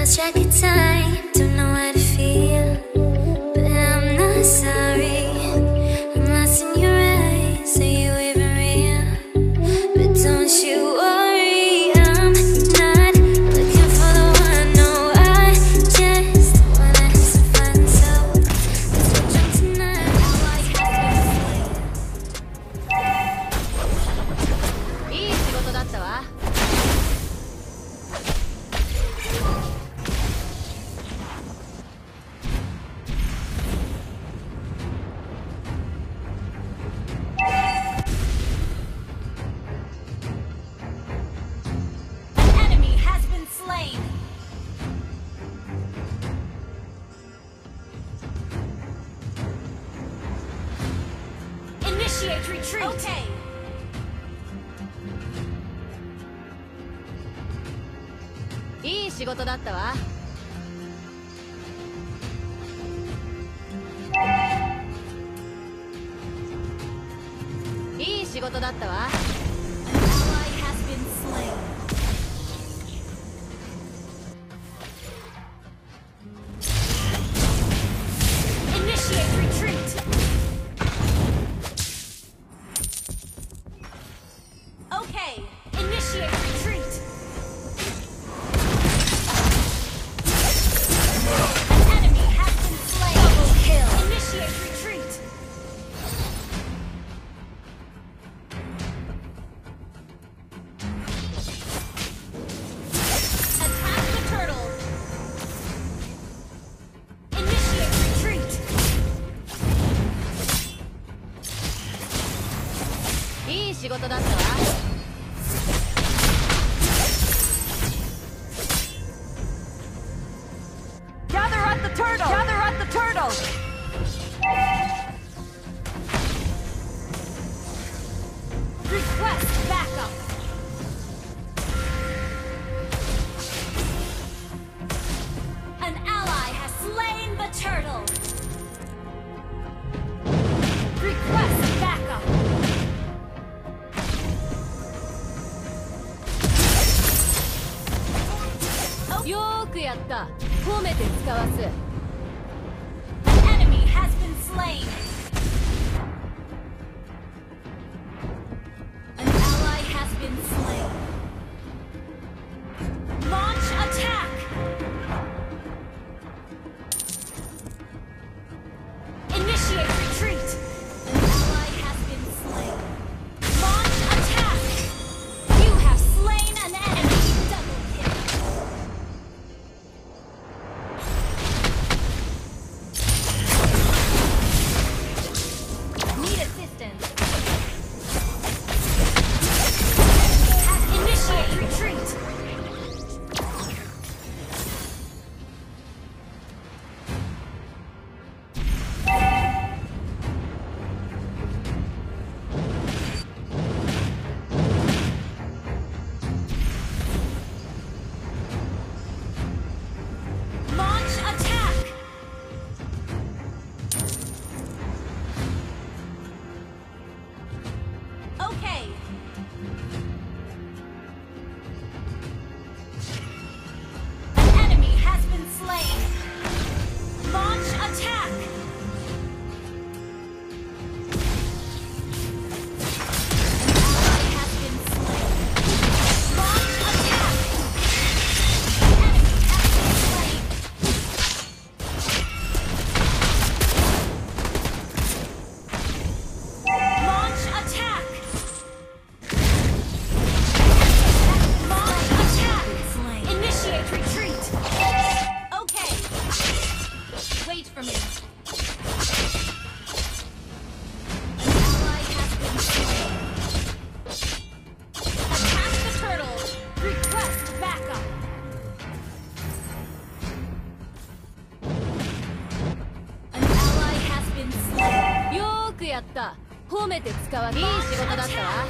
lost track of time, don't know how to feel. But I'm not sorry. I'm lost in your eyes, are you even real? But don't you worry, I'm not looking for the one. No, I just wanna have some fun. So let's go jump tonight. All I have to いい仕事だったわ retreat. Okay. いい仕事だったわいい仕事だったわ仕事だったわ。か。褒めて使わす。褒めて使わすいい仕事だったわ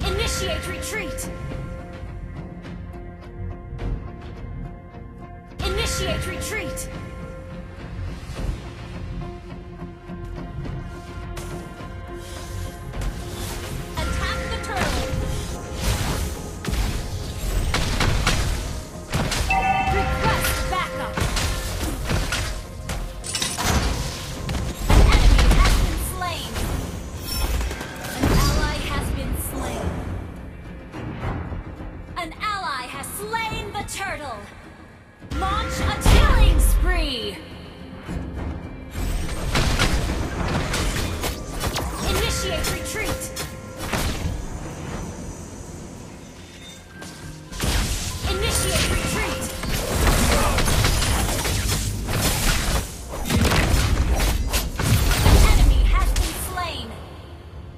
Initiate retreat. Initiate retreat.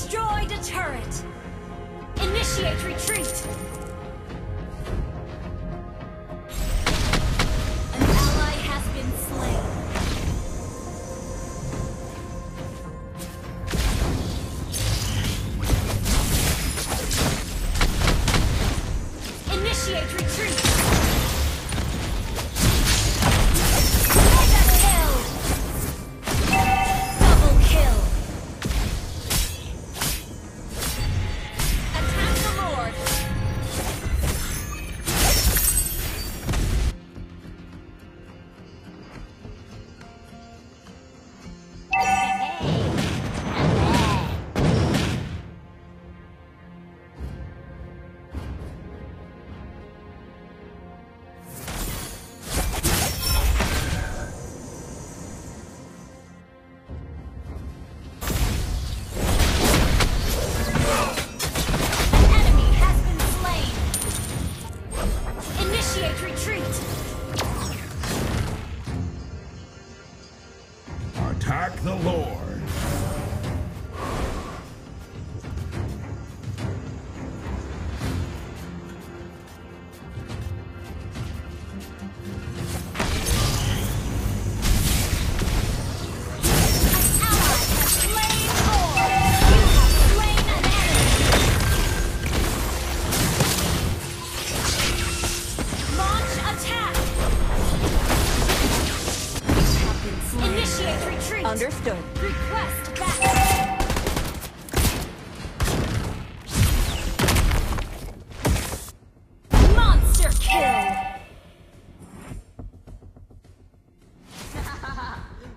destroyed a turret. Initiate retreat.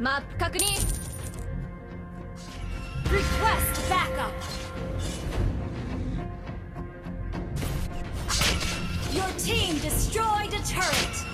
マップ確認 Request backup! Your team destroyed a turret!